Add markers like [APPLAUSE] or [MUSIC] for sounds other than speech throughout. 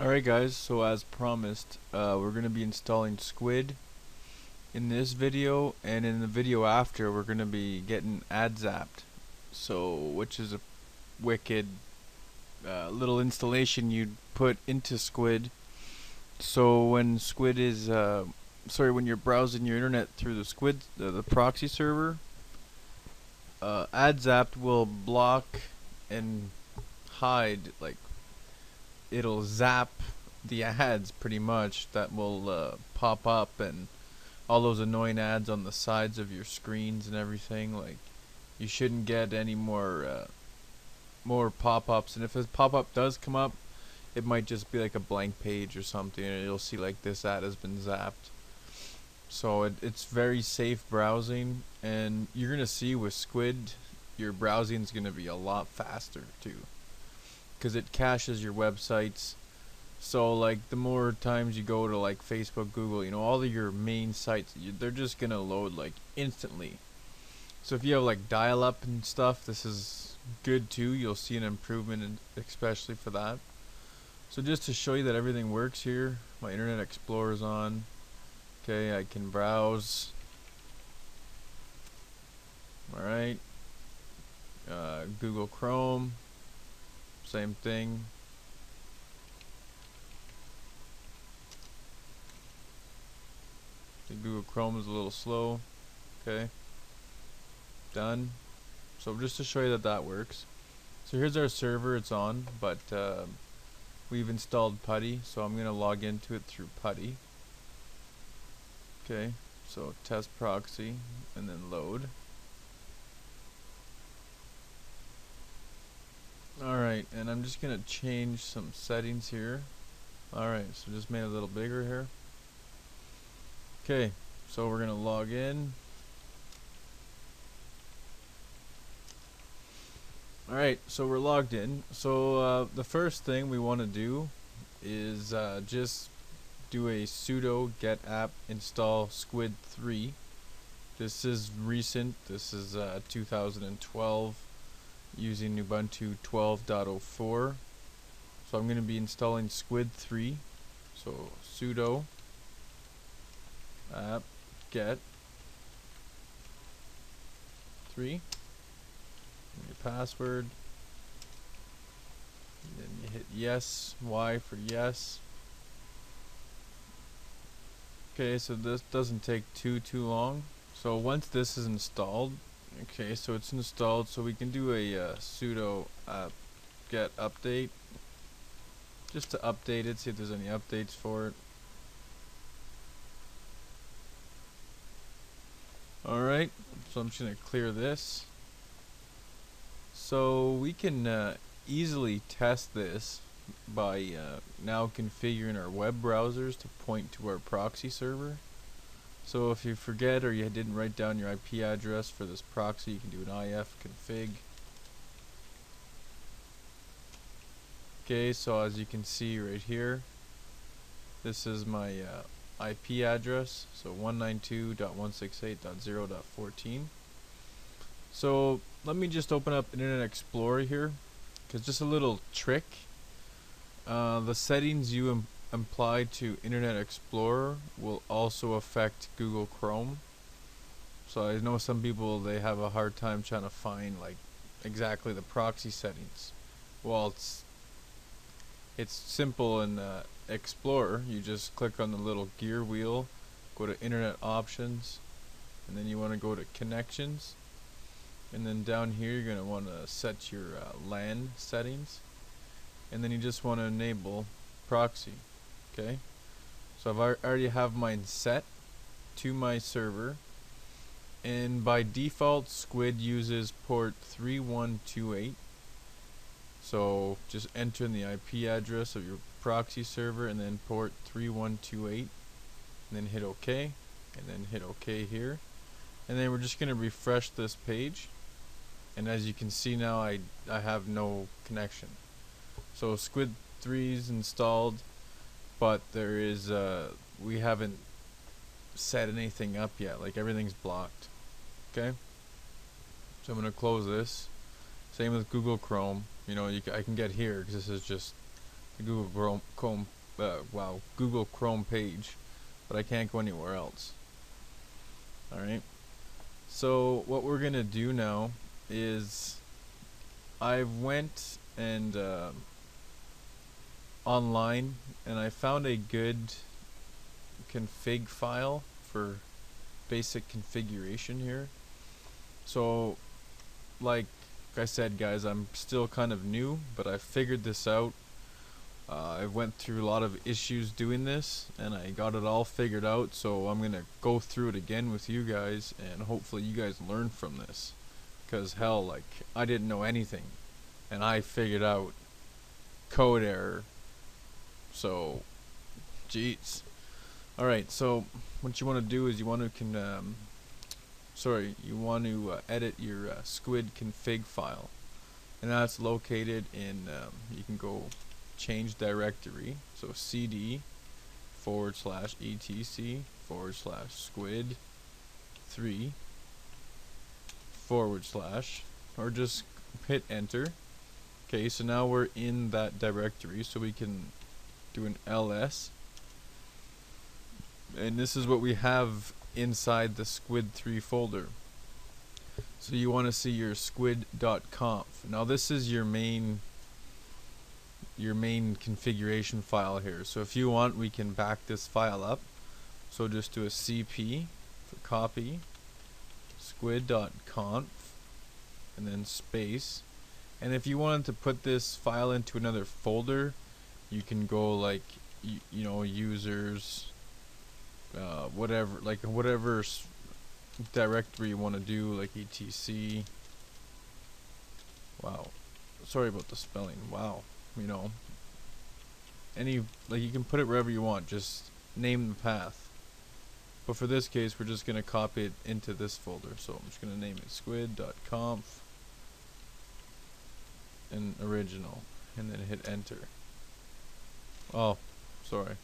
Alright guys, so as promised, uh, we're going to be installing Squid in this video, and in the video after we're going to be getting AdZapper, so which is a wicked uh, little installation you'd put into Squid, so when Squid is, uh, sorry, when you're browsing your internet through the Squid, the proxy server, uh, AdZapper will block and hide like it'll zap the ads pretty much that will uh, pop up and all those annoying ads on the sides of your screens and everything like you shouldn't get any more uh, more pop-ups. And if a pop-up does come up it might just be like a blank page or something and you'll see like this ad has been zapped. So it, it's very safe browsing and you're gonna see with squid your browsing is gonna be a lot faster too because it caches your websites. So like the more times you go to like Facebook, Google, you know, all of your main sites, you, they're just gonna load like instantly. So if you have like dial-up and stuff, this is good too. You'll see an improvement, in, especially for that. So just to show you that everything works here, my Internet Explorer is on. Okay, I can browse. All right. Uh, Google Chrome. Same thing. The Google Chrome is a little slow. Okay. Done. So just to show you that that works. So here's our server, it's on, but uh, we've installed PuTTY, so I'm going to log into it through PuTTY. Okay, so test proxy, and then load. Alright, and I'm just going to change some settings here. Alright, so just made it a little bigger here. Okay, so we're going to log in. Alright, so we're logged in. So uh, the first thing we want to do is uh, just do a sudo get app install squid 3. This is recent, this is uh, 2012 using Ubuntu 12.04 so I'm going to be installing Squid 3 so sudo app get 3 your password. And then you hit yes Y for yes. Okay so this doesn't take too too long. So once this is installed Okay, so it's installed, so we can do a uh, sudo uh, get update just to update it, see if there's any updates for it. Alright, so I'm just going to clear this. So we can uh, easily test this by uh, now configuring our web browsers to point to our proxy server. So if you forget or you didn't write down your IP address for this proxy, you can do an ifconfig. Okay, so as you can see right here, this is my uh, IP address, so 192.168.0.14. So let me just open up Internet Explorer here, because just a little trick. Uh, the settings you apply to Internet Explorer will also affect Google Chrome. So I know some people they have a hard time trying to find like exactly the proxy settings. Well, it's it's simple in uh, Explorer. You just click on the little gear wheel, go to Internet Options, and then you want to go to Connections. And then down here you're going to want to set your uh, LAN settings. And then you just want to enable proxy okay. So I've already have mine set to my server. And by default squid uses port 3128 so just enter in the IP address of your proxy server and then port 3128 and then hit OK and then hit OK here. And then we're just gonna refresh this page. And as you can see now I, I have no connection. So squid 3 is installed but there is uh, we haven't set anything up yet. Like everything's blocked. Okay? So I'm gonna close this. Same with Google Chrome. You know you I can get here because this is just the Google Chrome, Chrome uh, wow, Google Chrome page, but I can't go anywhere else. Alright, so what we're gonna do now is I've went and uh, online and I found a good config file for basic configuration here. So like I said guys I'm still kind of new but I figured this out uh, I went through a lot of issues doing this and I got it all figured out so I'm gonna go through it again with you guys and hopefully you guys learn from this because hell like I didn't know anything and I figured out code error so jeez alright so what you want to do is you want to can um, sorry you want to uh, edit your uh, squid config file and that's located in um, you can go change directory. So cd forward slash etc forward slash squid 3 forward slash or just hit enter. Okay, so now we're in that directory so we can do an ls and this is what we have inside the squid3 folder. So you want to see your squid.conf. Now this is your main your main configuration file here. So if you want, we can back this file up. So just do a cp for copy squid.conf and then space. And if you wanted to put this file into another folder, you can go like you, you know users uh, whatever like whatever directory you want to do like etc wow sorry about the spelling wow you know, any, like you can put it wherever you want, just name the path. But for this case, we're just going to copy it into this folder. So I'm just going to name it squid.conf and original and then hit enter. Oh, sorry.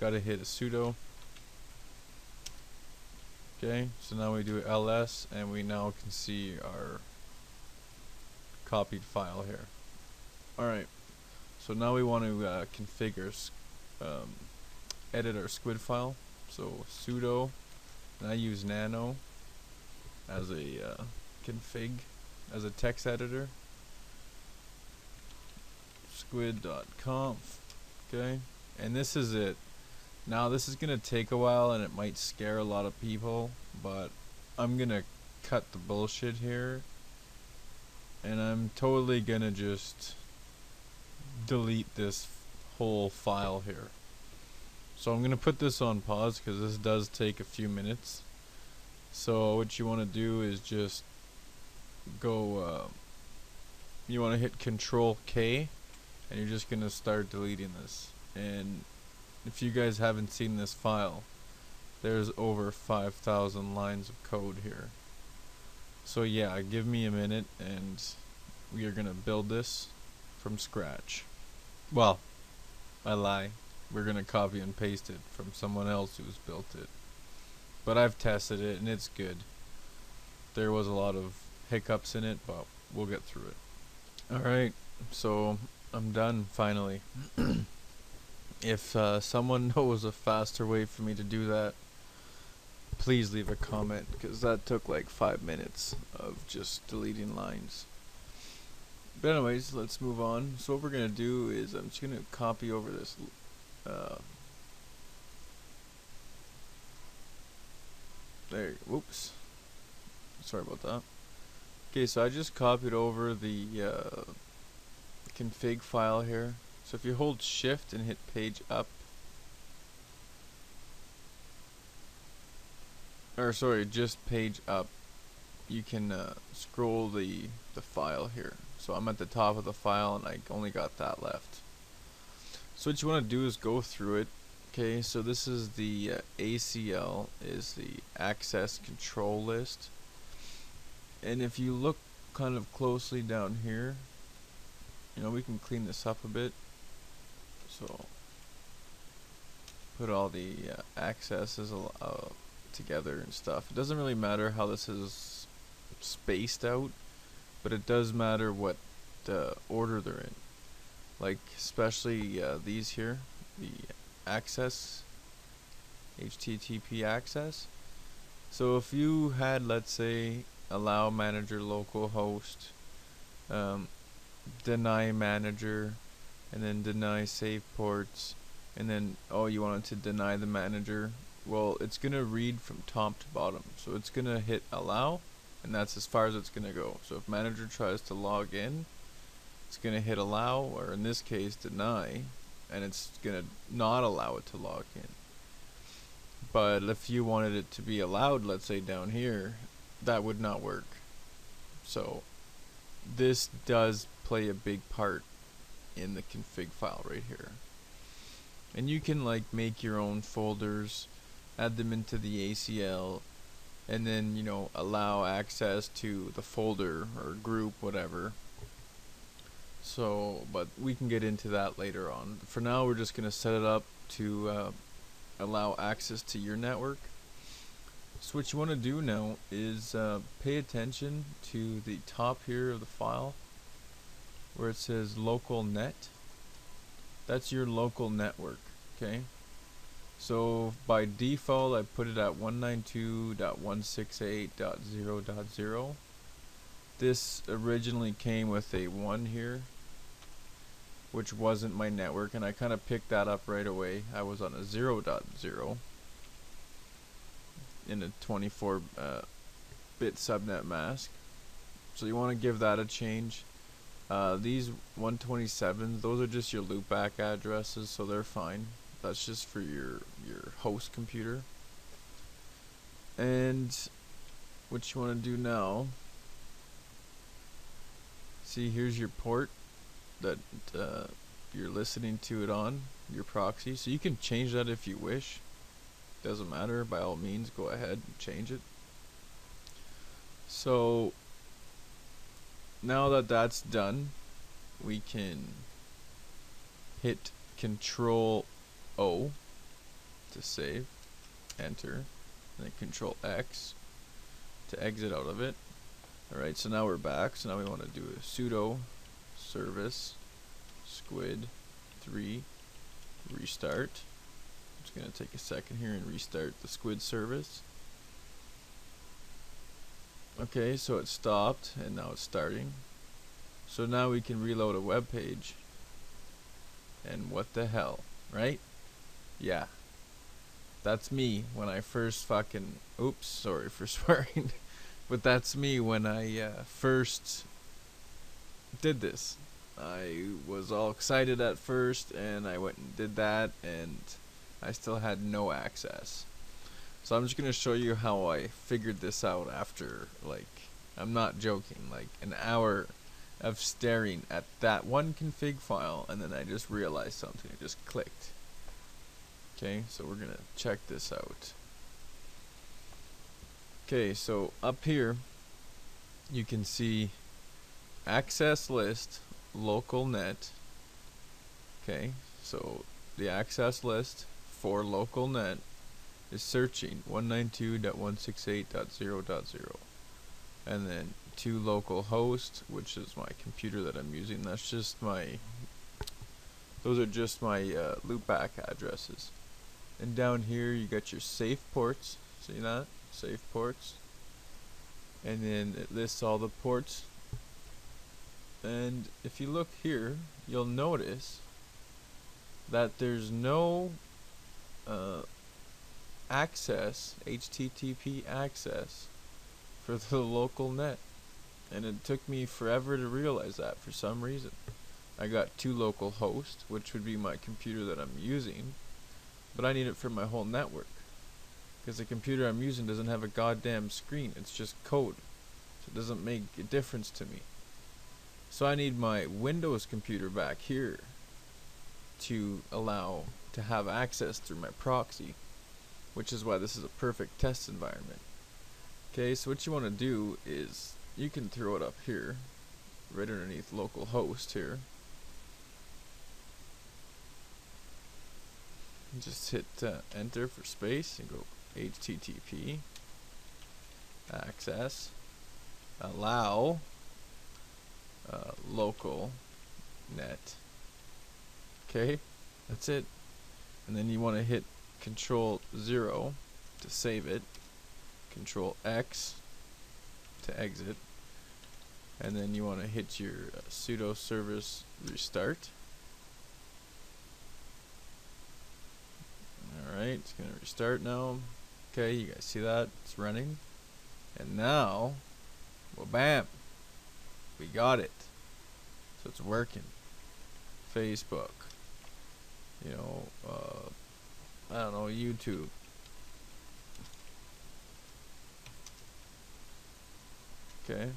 Gotta hit a sudo. Okay, so now we do ls and we now can see our copied file here. Alright. So now we want to uh, configure, um, edit our squid file. So sudo, and I use nano as a uh, config, as a text editor. Squid.conf, okay, and this is it. Now this is gonna take a while and it might scare a lot of people, but I'm gonna cut the bullshit here, and I'm totally gonna just delete this whole file here. So I'm to put this on pause because this does take a few minutes. So what you want to do is just go, uh, you want to hit Control K and you're just to start deleting this. And if you guys haven't seen this file, there's over 5,000 lines of code here. So yeah, give me a minute and we are to build this from scratch. Well, I lie. We're to copy and paste it from someone else who's built it. But I've tested it and it's good. There was a lot of hiccups in it, but we'll get through it. Alright, so I'm done finally. [CLEARS THROAT] if uh, someone [LAUGHS] knows a faster way for me to do that, please leave a comment because that took like five minutes of just deleting lines. But anyways, let's move on. So what we're to do is I'm just to copy over this uh, there, whoops. Sorry about that. Okay, so I just copied over the uh, config file here. So if you hold shift and hit page up, or sorry, just page up, you can uh, scroll the, the file here. So I'm at the top of the file and I only got that left. So what you want to do is go through it. Okay, so this is the uh, ACL, is the access control list. And if you look kind of closely down here, you know, we can clean this up a bit. So, put all the uh, accesses uh, together and stuff. It doesn't really matter how this is spaced out but it does matter what uh, order they're in. like especially uh, these here, the access, HTTP access. So if you had, let's say, allow manager local host, um, deny manager, and then deny safe ports, and then oh you wanted to deny the manager, well it's gonna read from top to bottom. So it's gonna hit allow, and that's as far as it's gonna go. So if manager tries to log in, it's gonna hit allow, or in this case deny, and it's gonna not allow it to log in. But if you wanted it to be allowed, let's say down here, that would not work. So this does play a big part in the config file right here. And you can like make your own folders, add them into the ACL, and then you know allow access to the folder or group, whatever. So, but we can get into that later on. For now, we're just gonna set it up to uh, allow access to your network. So what you want to do now is uh, pay attention to the top here of the file where it says local net. That's your local network, okay? So by default I put it at 192.168.0.0. This originally came with a 1 here which wasn't my network and I kind of picked that up right away. I was on a 0.0 in a 24 uh, bit subnet mask. So you want to give that a change. Uh, these 127s, those are just your loopback addresses, so they're fine. That's just for your your host computer. And what you want to do now, see here's your port that uh, you're listening to it on, your proxy. So you can change that if you wish. Doesn't matter, by all means, go ahead and change it. So now that that's done, we can hit Control O to save, enter, and then Control X to exit out of it. Alright, so now we're back. So now we want to do a sudo service squid 3 restart. Just going to take a second here and restart the squid service. Okay, so it stopped and now it's starting. So now we can reload a web page. And what the hell, right? Yeah. That's me when I first fucking oops, sorry for [LAUGHS] swearing. but that's me when I uh, first did this. I was all excited at first and I went and did that and I still had no access. So I'm just going to show you how I figured this out after like I'm not joking like an hour of staring at that one config file and then I just realized something. It just clicked. Okay so we're gonna check this out. Okay so up here you can see access list local net. Okay so the access list for local net is searching 192.168.0.0 and then to local host which is my computer that I'm using. That's just my those are just my uh, loopback addresses. And down here you got your safe ports. See that? Safe ports. And then it lists all the ports. And if you look here you'll notice that there's no uh, access HTTP access for the [LAUGHS] local net. And it took me forever to realize that for some reason. I got two local hosts which would be my computer that I'm using but I need it for my whole network. Because the computer I'm using doesn't have a goddamn screen. It's just code. So it doesn't make a difference to me. So I need my Windows computer back here to allow to have access through my proxy, which is why this is a perfect test environment. Okay, so what you want to do is you can throw it up here, right underneath localhost here. Just hit uh, enter for space and go HTTP access allow uh, local net Okay, that's it. And then you want to hit Control 0 to save it, Control X to exit, and then you want to hit your uh, sudo service restart. Alright, it's to restart now. Okay, you guys see that? It's running. And now, well, bam, we got it. So it's working. Facebook, you know, uh, I don't know, YouTube. Okay.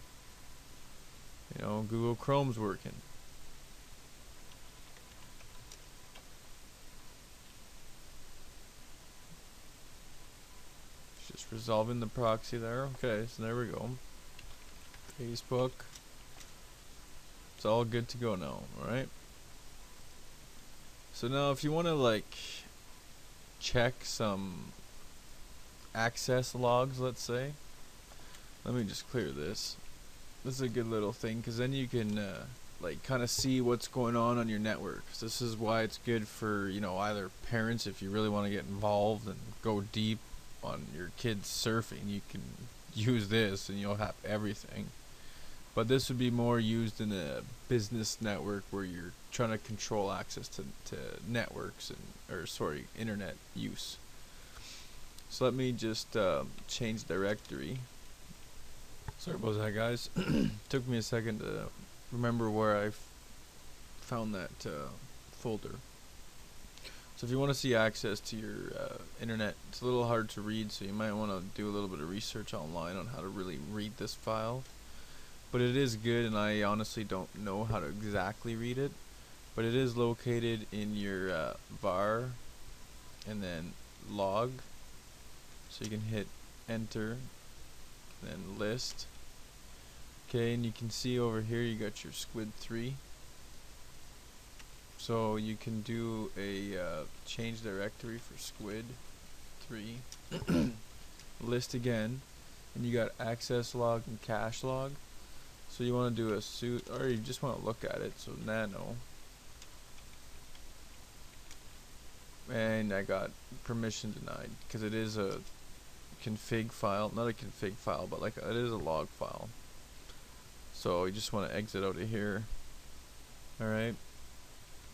You know, Google Chrome's working. Just resolving the proxy there. Okay, so there we go. Facebook. It's all good to go now, alright? So now if you want to like check some access logs, let's say. Let me just clear this. This is a good little thing because then you can uh, like kind of see what's going on on your network. So this is why it's good for you know either parents if you really want to get involved and go deep on your kids surfing. You can [LAUGHS] use this and you'll have everything. But this would be more used in a business network where you're trying to control access to, to networks and or sorry internet use. So let me just uh, change directory. Sorry about that, guys. [CLEARS THROAT] Took me a second to remember where I found that uh, folder. So if you want to see access to your uh, internet, it's a little hard to read, so you might want to do a little bit of research online on how to really read this file but it is good and I honestly don't know how to exactly read it but it is located in your uh, var and then log. So you can hit enter then list. Okay and you can see over here you got your squid 3 so you can do a uh, change directory for squid 3 [COUGHS] list again and you got access log and cache log so you want to do a suit, or you just want to look at it. So nano. And I got permission denied because it is a config file, not a config file, but like it is a log file. So you just want to exit out of here. Alright.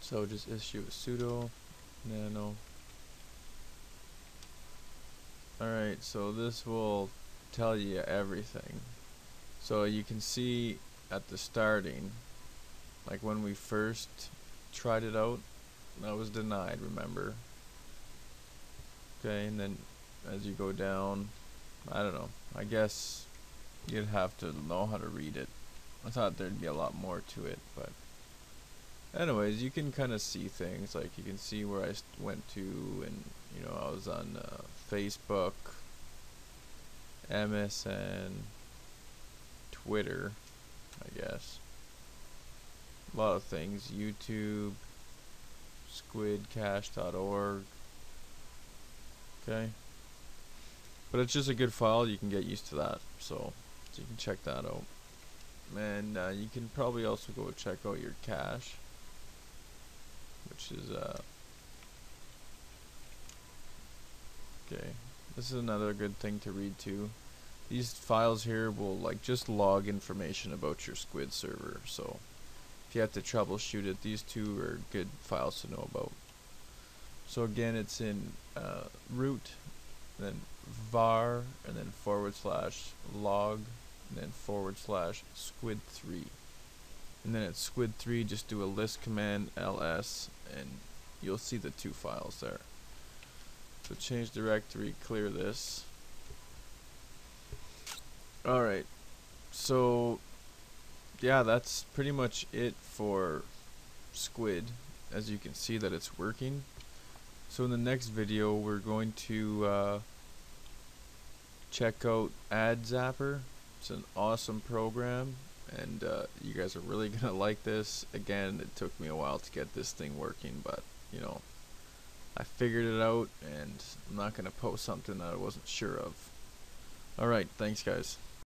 So just issue a sudo nano. Alright, so this will tell you everything. So you can see at the starting, like when we first tried it out, that was denied, remember? Okay, and then as you go down, I don't know, I guess you'd have to know how to read it. I thought there'd be a lot more to it, but anyways, you can kind of see things, like you can see where I went to, and you know, I was on uh, Facebook, MSN, Twitter, I guess. A lot of things. YouTube, squidcache.org. Okay. But it's just a good file. You can get used to that. So, so you can check that out. And uh, you can probably also go check out your cache. Which is, uh, okay. This is another good thing to read too these files here will like just log information about your squid server so if you have to troubleshoot it these two are good files to know about. So again it's in uh, root then var and then forward slash log and then forward slash squid 3 and then at squid 3 just do a list command ls and you'll see the two files there. So change directory clear this Alright, so yeah, that's pretty much it for Squid. As you can see that it's working. So in the next video, we're going to uh, check out Ad Zapper. It's an awesome program, and uh, you guys are really [LAUGHS] gonna like this. Again, it took me a while to get this thing working, but you know, I figured it out, and I'm not gonna post something that I wasn't sure of. Alright, thanks guys.